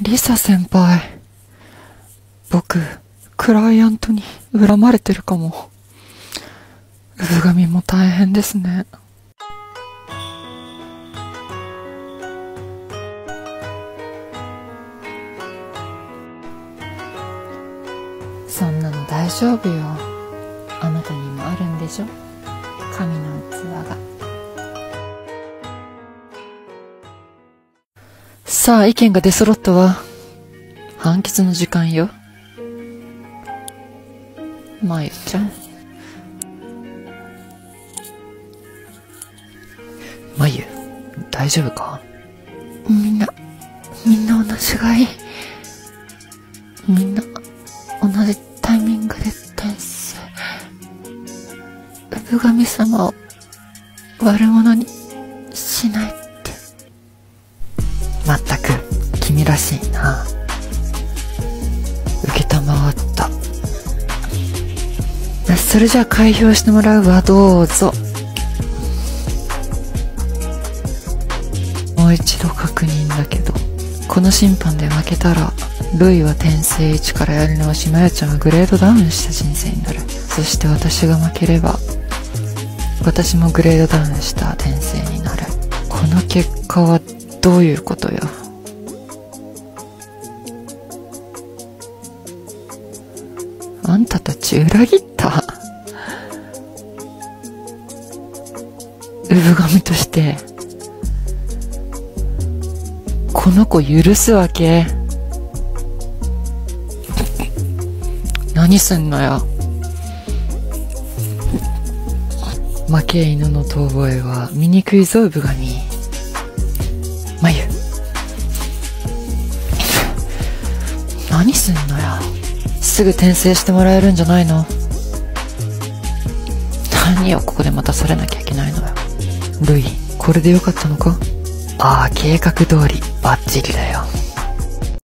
リサ先輩。僕、クライアントに恨まれてるかも。産神も大変ですね。そんなの大丈夫よ。あなたにもあるんでしょ神の器が。さあ、意見が出揃ったわ。判決の時間よ。まゆちゃん。まゆ、大丈夫か？みんな、みんな同じがいい。みんな、同じタイミングで転生。産神様を悪者にしないらしいな。受けたまわった。それじゃあ開票してもらうわ、どうぞ。もう一度確認だけど、この審判で負けたら、ルイは転生1からやり直し、まやちゃんはグレードダウンした人生になる。そして私が負ければ、私もグレードダウンした転生になる。この結果はどういうことよ？あんたたち裏切った。産神としてこの子許すわけ？何すんのよ？負け犬の遠吠えは醜いぞ産神まゆ。何すんのよ？すぐ転生してもらえるんじゃないの？何をここで待たされなきゃいけないのよ。ルイこれでよかったのか？ああ計画通りバッチリだよ。